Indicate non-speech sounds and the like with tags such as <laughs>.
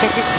Okay. <laughs>